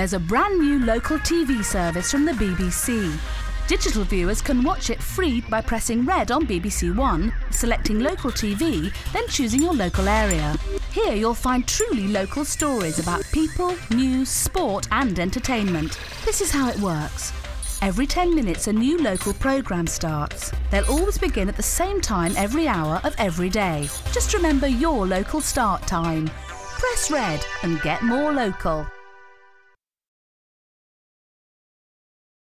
There's a brand new local TV service from the BBC. Digital viewers can watch it free by pressing red on BBC One, selecting local TV, then choosing your local area. Here you'll find truly local stories about people, news, sport and entertainment. This is how it works. Every 10 minutes a new local programme starts. They'll always begin at the same time every hour of every day. Just remember your local start time. Press red and get more local.